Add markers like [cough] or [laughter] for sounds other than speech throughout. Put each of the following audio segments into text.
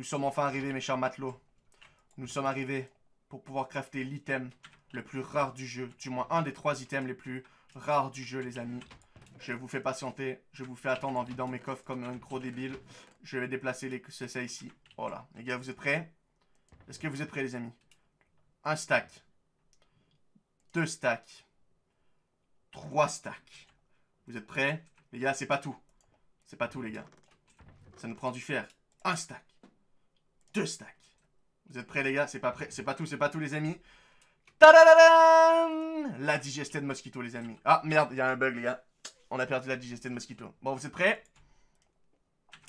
Nous sommes enfin arrivés, mes chers matelots. Nous sommes arrivés pour pouvoir crafter l'item le plus rare du jeu. Du moins, un des trois items les plus rares du jeu, les amis. Je vous fais patienter. Je vous fais attendre en vidant mes coffres comme un gros débile. Je vais déplacer les... ça ici. Voilà. Les gars, vous êtes prêts? Est-ce que vous êtes prêts, les amis? Un stack. Deux stacks. Trois stacks. Vous êtes prêts? Les gars, c'est pas tout. C'est pas tout, les gars. Ça nous prend du fer. Un stack. Deux stacks. Vous êtes prêts, les gars? C'est pas prêt. C'est pas tout, c'est pas tout, les amis. La digested mosquito, les amis. Ah, merde, il y a un bug, les gars. On a perdu la digested mosquito. Bon, vous êtes prêts?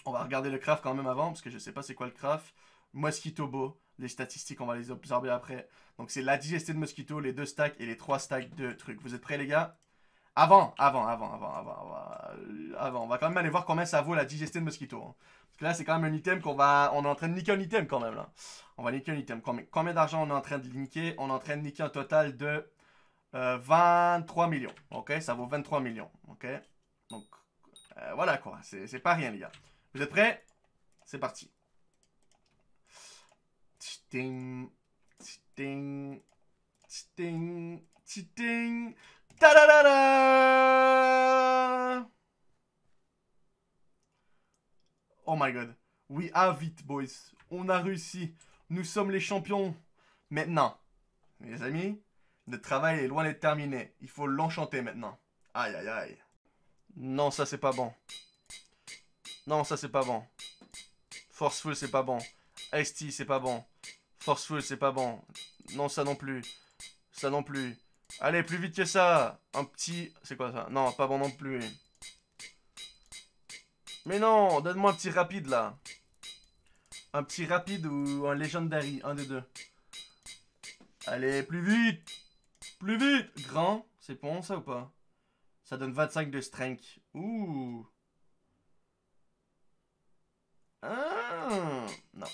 On va regarder le craft quand même avant, parce que je sais pas c'est quoi le craft. Mosquito beau. Les statistiques, on va les absorber après. Donc, c'est la digested mosquito, les deux stacks et les trois stacks de trucs. Vous êtes prêts, les gars? Avant, avant, avant, avant, avant, avant, On va quand même aller voir combien ça vaut la digested mosquito. Hein. Parce que là, c'est quand même un item qu'on va... On est en train de niquer un item quand même. On va niquer un item. Combien, combien d'argent on est en train de niquer? On est en train de niquer un total de 23 euh, millions. Ok? Ça vaut 23 millions. Ok? Donc, euh, voilà quoi. C'est pas rien, les gars. Vous êtes prêts? C'est parti. Ting, ting, ting, ting. Oh my god. We have it, boys. On a réussi. Nous sommes les champions. Maintenant, mes amis, le travail est loin d'être terminé. Il faut l'enchanter maintenant. Aïe, aïe, aïe. Non, ça c'est pas bon. Non, ça c'est pas bon. Forceful, c'est pas bon. ST, c'est pas bon. Forceful, c'est pas bon. Non, ça non plus. Ça non plus. Allez, plus vite que ça Un petit... C'est quoi ça? Non, pas bon non plus. Mais non, donne-moi un petit rapide, là. Un petit rapide ou un legendary, un des deux. Allez, plus vite Plus vite Grand, c'est bon ça ou pas? Ça donne 25 de strength. Ouh Ah Non.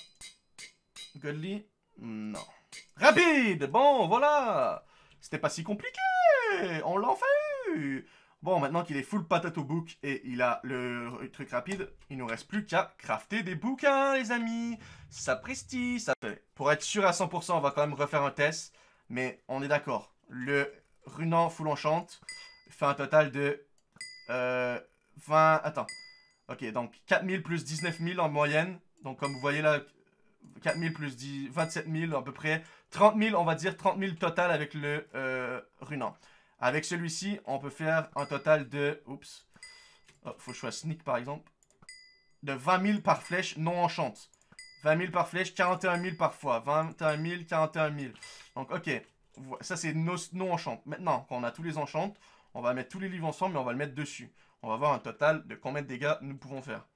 Godly Non. Rapide Bon, voilà c'était pas si compliqué On l'a fait Bon, maintenant qu'il est full patate au book et il a le truc rapide, il nous reste plus qu'à crafter des bouquins, les amis. Ça prestige, ça fait. Pour être sûr à 100%, on va quand même refaire un test. Mais on est d'accord. Le Runan full enchant fait un total de 20... Euh, attends. Ok, donc 4000 plus 19 000 en moyenne. Donc comme vous voyez là, 4000 plus 10, 27 000 à peu près. 30 000, on va dire 30 000 total avec le euh, Runan. Avec celui-ci, on peut faire un total de... Oups. Oh, faut que je fasse sneak par exemple. De 20 000 par flèche non enchante. 20 000 par flèche, 41 000 par fois. 21 000, 41 000. Donc, ok. Ça, c'est non enchantes. Maintenant, quand on a tous les enchantes, on va mettre tous les livres ensemble et on va le mettre dessus. On va voir un total de combien de dégâts nous pouvons faire.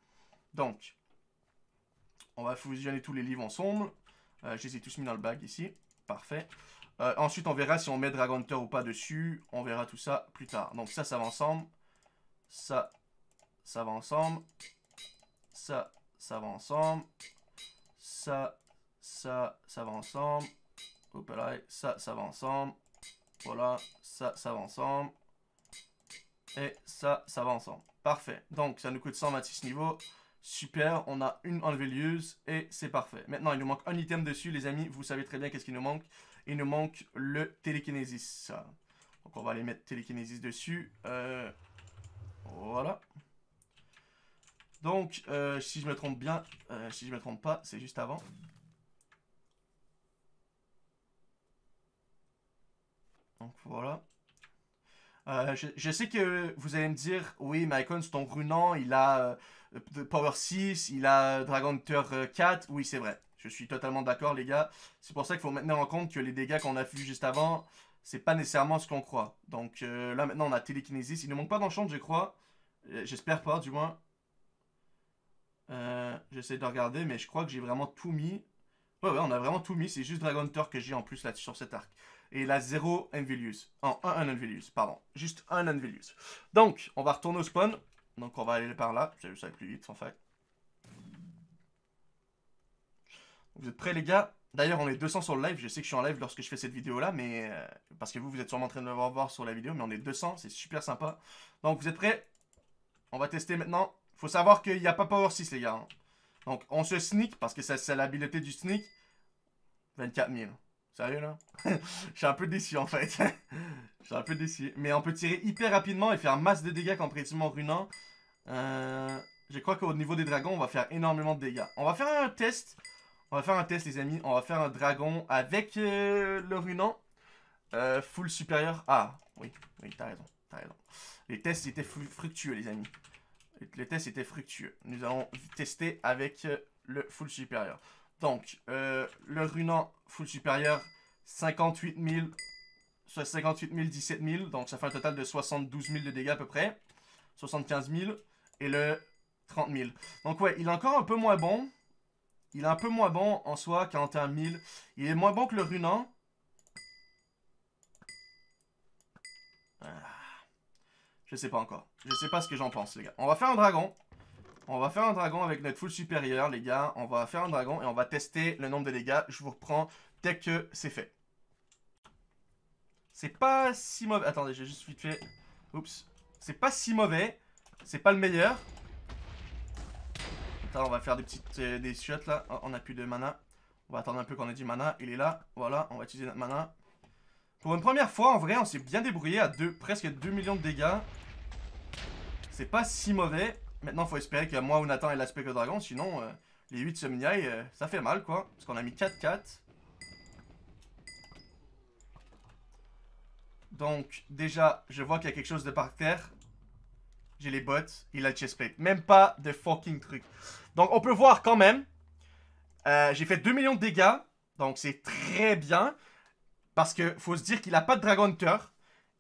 Donc, on va fusionner tous les livres ensemble. Euh, je les ai tous mis dans le bag ici. Parfait. Euh, ensuite, on verra si on met Dragon Hunter ou pas dessus. On verra tout ça plus tard. Donc ça, ça va ensemble. Ça, ça va ensemble. Ça, ça va ensemble. Ça, ça, ça va ensemble. Hop là, ça, ça va ensemble. Voilà, ça, ça va ensemble. Et ça, ça va ensemble. Parfait. Donc, ça nous coûte 126 niveaux. Super, on a une enlevelieuse et c'est parfait. Maintenant, il nous manque un item dessus, les amis. Vous savez très bien qu'est-ce qu'il nous manque. Il nous manque le télékinésis. Donc, on va aller mettre télékinésis dessus. Euh, voilà. Donc, euh, si je me trompe bien, euh, si je me trompe pas, c'est juste avant. Donc, voilà. je, sais que vous allez me dire, oui, Mycon, c'est ton runant, il a Power 6, il a Dragon Hunter 4. Oui, c'est vrai. Je suis totalement d'accord, les gars. C'est pour ça qu'il faut maintenant en compte que les dégâts qu'on a vus juste avant, c'est pas nécessairement ce qu'on croit. Donc euh, là, maintenant, on a télékinésis. Il ne manque pas d'enchant, je crois. Euh, j'espère pas, du moins. Euh, J'essaie de regarder, mais je crois que j'ai vraiment tout mis. Ouais, ouais, on a vraiment tout mis. C'est juste Dragon Hunter que j'ai en plus là sur cet arc. Et la 0 Envelius. Non, un Envelius, pardon. Juste un Envelius. Donc, on va retourner au spawn. Donc on va aller par là, ça va plus vite en fait. Vous êtes prêts les gars? D'ailleurs on est 200 sur le live, je sais que je suis en live lorsque je fais cette vidéo là, mais... Euh, parce que vous, vous êtes sûrement en train de me voir sur la vidéo, mais on est 200, c'est super sympa. Donc vous êtes prêts? On va tester maintenant. Faut savoir qu'il n'y a pas Power 6 les gars. Hein. Donc, on se sneak, parce que c'est l'habileté du sneak. 24 000. Sérieux, là? [laughs] Je suis un peu déçu, en fait. [laughs] Je suis un peu déçu. Mais on peut tirer hyper rapidement et faire masse de dégâts comparativement runant. Euh, je crois qu'au niveau des dragons, on va faire énormément de dégâts. On va faire un test. On va faire un test, les amis. On va faire un dragon avec euh, le runant. Euh, full supérieur. Ah, oui, oui, t'as raison, t'as raison. Les tests étaient fructueux, les amis. Les tests étaient fructueux. Nous allons tester avec le full supérieur. Donc, euh, le runant full supérieur, 58 000, 58 000, 17 000. Donc, ça fait un total de 72 000 de dégâts à peu près. 75 000. Et le 30 000. Donc, ouais, il est encore un peu moins bon. Il est un peu moins bon en soi, 41 000. Il est moins bon que le runant. Ah. Je sais pas encore. Je sais pas ce que j'en pense, les gars. On va faire un dragon. On va faire un dragon avec notre full supérieur, les gars. On va faire un dragon et on va tester le nombre de dégâts. Je vous reprends dès que c'est fait. C'est pas si mauvais. Attendez, j'ai juste vite fait... Oups. C'est pas si mauvais. C'est pas le meilleur. Attends, on va faire des petites euh, des shots là. Oh, on a plus de mana. On va attendre un peu qu'on ait du mana. Il est là. Voilà, on va utiliser notre mana. Pour une première fois, en vrai, on s'est bien débrouillé à deux, presque 2 millions de dégâts. C'est pas si mauvais. Maintenant, il faut espérer que moi ou Nathan ait l'aspect que dragon, sinon euh, les 8 Somniailles, euh, ça fait mal quoi. Parce qu'on a mis 4-4. Donc, déjà, je vois qu'il y a quelque chose de par terre. J'ai les bottes, il a le chestplate. Même pas de fucking truc. Donc, on peut voir quand même. Euh, j'ai fait 2 millions de dégâts. Donc, c'est très bien. Parce que faut se dire qu'il a pas de Dragon Hunter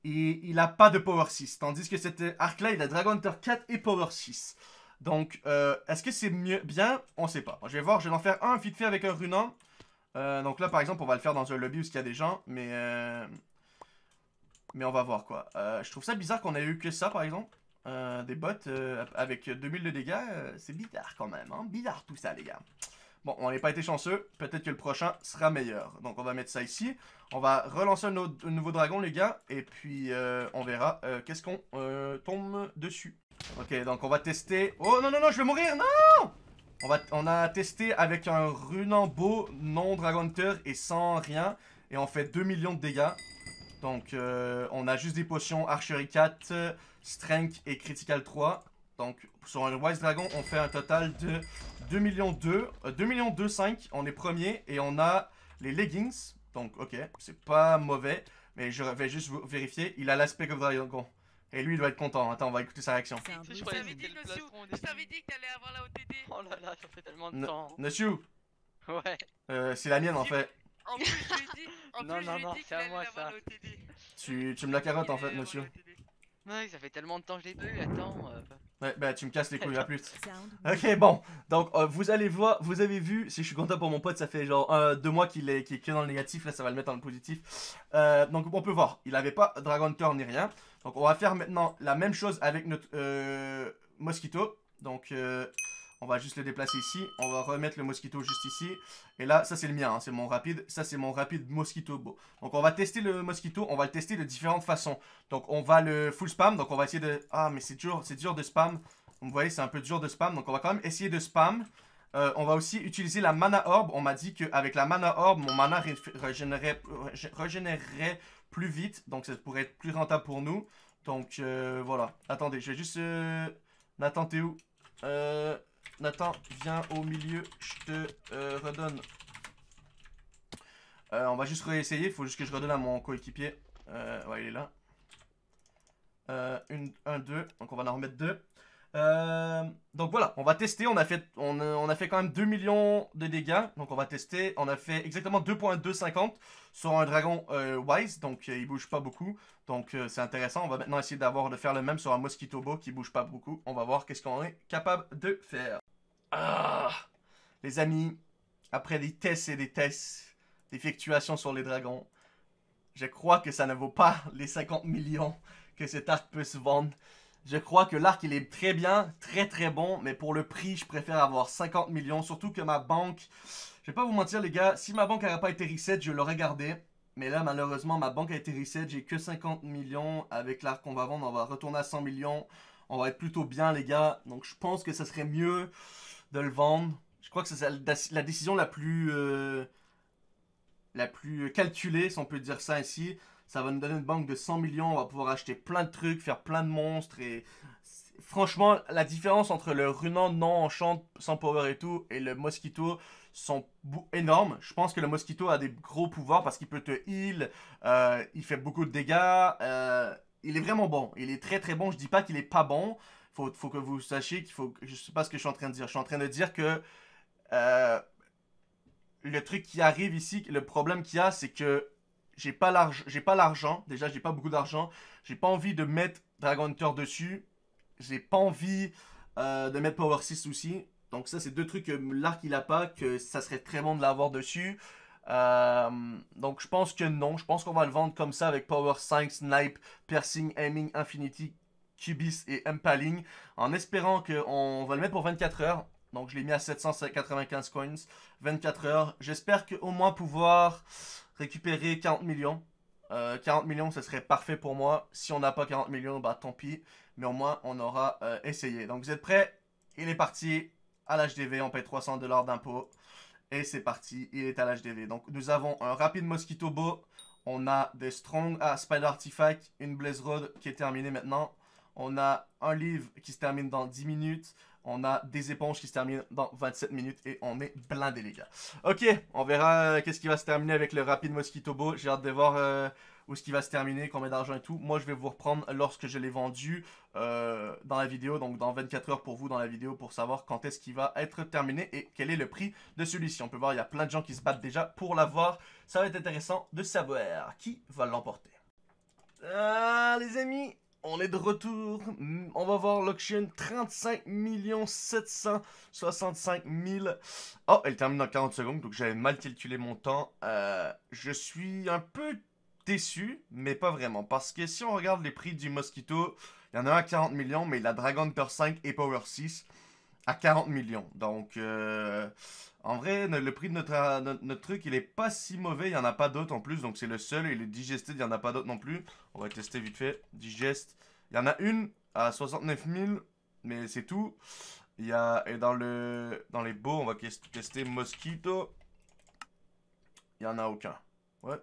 et il a pas de Power 6. Tandis que cet arc-là, il a Dragon Hunter 4 et Power 6. Donc, euh, est-ce que c'est mieux bien? On sait pas. Je vais voir, je vais en faire un vite fait avec un runant. Euh, donc là, par exemple, on va le faire dans un lobby où il y a des gens, mais... Euh, mais on va voir, quoi. je trouve ça bizarre qu'on ait eu que ça, par exemple. des bots avec 2000 de dégâts, c'est bizarre quand même, hein. Bizarre tout ça, les gars. Bon, on n'a pas été chanceux. Peut-être que le prochain sera meilleur. Donc, on va mettre ça ici. On va relancer un, nouveau dragon, les gars. Et puis, euh, on verra euh, qu'est-ce qu'on euh, tombe dessus. Ok, donc on va tester... Oh, non, non, non, je vais mourir Non on, va, on a testé avec un runant beau, non Dragon et sans rien. Et on fait 2 millions de dégâts. Donc, on a juste des potions Archery 4, Strength et Critical 3. Donc, sur un Wise Dragon, on fait un total de 2 millions 2, 2 millions 2, 5. On est premier et on a les leggings. Donc, ok, c'est pas mauvais. Mais je vais juste vérifier. Il a l'aspect comme Dragon. Et lui, il doit être content. Attends, on va écouter sa réaction. Je t'avais dit, je t'avais dit que t'allais avoir la OTD. Oh là là, ça fait tellement de temps. Monsieur Ouais. Euh, c'est la mienne en fait. En plus, je lui ai dit, en non, plus, non, je lui ai dit c'est à moi ça. Tu, tu me la carottes en fait, monsieur. Ouais, ça fait tellement de temps que je l'ai pas eu, attends. Euh... Ouais, bah tu me casses les couilles, à plus. Ok, bon. Donc, euh, vous allez voir, vous avez vu, si je suis content pour mon pote, ça fait genre euh, deux mois qu'il est, que dans le négatif, là ça va le mettre dans le positif. Euh, donc, on peut voir, il avait pas Dragon Hunter ni rien. Donc, on va faire maintenant la même chose avec notre euh, Mosquito. Donc, on va juste le déplacer ici. On va remettre le mosquito juste ici. Et là, ça c'est le mien, hein, c'est mon rapide. Ça c'est mon rapide mosquito. Donc on va tester le mosquito, on va le tester de différentes façons. Donc on va le full spam, donc on va essayer de... Ah mais c'est dur, c'est dur de spam. Vous voyez, c'est un peu dur de spam, donc on va quand même essayer de spam. Euh, on va aussi utiliser la mana orb. On m'a dit qu'avec la mana orb, mon mana régénérerait, régénérerait plus vite. Donc ça pourrait être plus rentable pour nous. Donc euh, voilà. Attendez, je vais juste... Euh... Nathan, t'es où? Euh... Nathan, viens au milieu, je te euh, redonne. Euh, on va juste réessayer, il faut juste que je redonne à mon coéquipier. Euh, ouais, il est là. une, un, deux, donc on va en remettre deux. Donc voilà, on va tester, on a, fait, on, a fait quand même 2 millions de dégâts, donc on va tester, on a fait exactement 2.250 sur un dragon Wise, donc il bouge pas beaucoup, donc c'est intéressant, on va maintenant essayer d'avoir de faire le même sur un Mosquitobo qui bouge pas beaucoup, on va voir qu'est-ce qu'on est capable de faire. Ah, les amis, après des tests et des tests d'effectuation sur les dragons, je crois que ça ne vaut pas les 50 millions que cet arc peut se vendre. Je crois que l'arc il est très bien, très très bon, mais pour le prix, je préfère avoir 50 millions, surtout que ma banque, je vais pas vous mentir les gars, si ma banque n'aurait pas été reset, je l'aurais gardé. Mais là, malheureusement, ma banque a été reset, j'ai que 50 millions. Avec l'arc qu'on va vendre, on va retourner à 100 millions. On va être plutôt bien les gars, donc je pense que ça serait mieux de le vendre. Je crois que c'est la, décision la plus... euh, la plus calculée, si on peut dire ça ici. Ça va nous donner une banque de 100 millions, on va pouvoir acheter plein de trucs, faire plein de monstres et... Franchement, la différence entre le runant non enchant sans power et tout et le mosquito sont énormes. Je pense que le mosquito a des gros pouvoirs parce qu'il peut te heal, euh, il fait beaucoup de dégâts, euh, il est vraiment bon. Il est très très bon. Je dis pas qu'il est pas bon. Faut, faut que vous sachiez qu'il faut. Je sais pas ce que je suis en train de dire. Je suis en train de dire que euh, le truc qui arrive ici, le problème qu'il y a, c'est que j'ai pas l'argent. Déjà, j'ai pas beaucoup d'argent. J'ai pas envie de mettre Dragon Hunter dessus. J'ai pas envie euh, de mettre Power 6 aussi. Donc ça, c'est deux trucs que l'arc il a pas, que ça serait très bon de l'avoir dessus. Euh, donc je pense que non. Je pense qu'on va le vendre comme ça avec Power 5, Snipe, Piercing, Aiming, Infinity, Cubis et Impaling. En espérant qu'on va le mettre pour 24 heures. Donc je l'ai mis à 795 coins. 24 heures. J'espère qu'au moins pouvoir récupérer 40 millions. Euh, 40 millions, ce serait parfait pour moi. Si on n'a pas 40 millions, bah tant pis. Mais au moins, on aura euh, essayé. Donc vous êtes prêts? Il est parti. À l'HDV, on paye 300 dollars d'impôt. Et c'est parti, il est à l'HDV. Donc nous avons un rapide Mosquito Bow. On a des Strong ah, Spider Artifact, une Blaze Rod qui est terminée maintenant. On a un livre qui se termine dans 10 minutes. On a des éponges qui se terminent dans 27 minutes et on est blindé les gars. Ok, on verra euh, qu'est-ce qui va se terminer avec le rapide Mosquito Bow. J'ai hâte de voir euh, où ce qui va se terminer, combien d'argent et tout. Moi je vais vous reprendre lorsque je l'ai vendu euh, dans la vidéo, donc dans 24 heures pour vous dans la vidéo pour savoir quand est-ce qu'il va être terminé et quel est le prix de celui-ci. On peut voir, il y a plein de gens qui se battent déjà pour l'avoir. Ça va être intéressant de savoir qui va l'emporter. Ah les amis, on est de retour. On va voir l'auction 35 765 000. Oh, elle termine dans 40 secondes, donc j'avais mal calculé mon temps. Euh, je suis un peu déçu, mais pas vraiment. Parce que si on regarde les prix du Mosquito, il y en a un à 40 millions, mais il a Dragon Hunter 5 et Power 6 à 40 millions. Donc, euh, en vrai, le prix de notre, euh, notre, notre truc, il est pas si mauvais. Il n'y en a pas d'autres en plus, donc c'est le seul. Et le Digested, il n'y en a pas d'autres non plus. On va tester vite fait. Digest. Il y en a une à 69 000, mais c'est tout. Il y a, et dans, le, dans les beaux, on va tester Mosquito. Il n'y en a aucun. Ouais.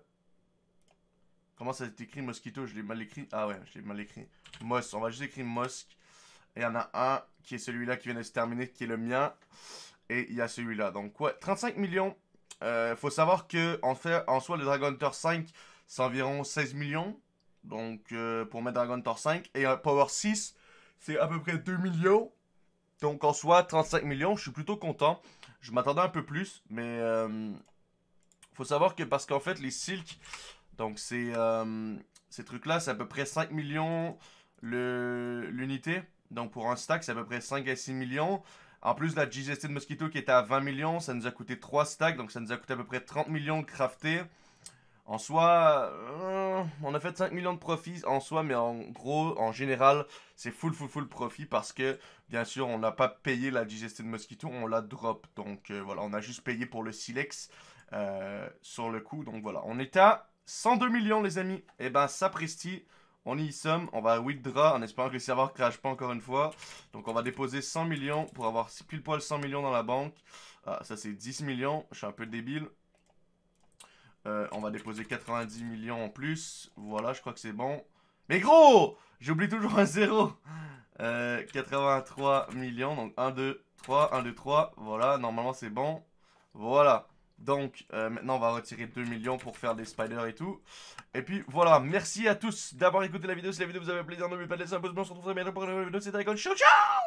Comment ça s'écrit Mosquito? Je l'ai mal écrit. Ah ouais, je l'ai mal écrit. Mos, on va juste écrire Mosque. Et il y en a un qui est celui-là qui vient de se terminer, qui est le mien. Et il y a celui-là. Donc ouais, 35 millions. Euh, faut savoir que en fait, en soi, le Dragon Hunter 5, c'est environ 16 millions. Donc euh, pour mettre Dragon Hunter 5. Et un Power 6, c'est à peu près 2 millions. Donc en soi, 35 millions, je suis plutôt content. Je m'attendais un peu plus, mais euh, faut savoir que parce qu'en fait, les Silk, donc c'est euh, ces trucs-là, c'est à peu près 5 millions l'unité. Donc pour un stack, c'est à peu près 5 à 6 millions. En plus, la Digested Mosquito qui était à 20 millions, ça nous a coûté 3 stacks, donc ça nous a coûté à peu près 30 millions de crafter. En soi, euh, on a fait 5 millions de profits en soi, mais en gros, en général, c'est full, full, full profit parce que, bien sûr, on n'a pas payé la Digested Mosquito, on la drop. Donc euh, voilà, on a juste payé pour le Silex euh, sur le coup. Donc voilà, on est à 102 millions, les amis. Et ben, sapristi, on y sommes. On va withdraw en espérant que le serveur crash pas encore une fois. Donc on va déposer 100 millions pour avoir pile poil 100 millions dans la banque. Ah, ça c'est 10 millions, je suis un peu débile. Euh, on va déposer 90 millions en plus. Voilà, je crois que c'est bon. Mais gros J'oublie toujours un zéro. Euh, 83 millions, donc 1, 2, 3, 1, 2, 3. Voilà, normalement c'est bon. Voilà. Donc, euh, maintenant on va retirer 2 millions pour faire des spiders et tout. Et puis voilà, merci à tous d'avoir écouté la vidéo. Si la vidéo vous a fait plaisir, n'oubliez pas de laisser un pouce bleu. On se retrouve très bientôt pour une nouvelle vidéo. C'était Icon. Ciao, ciao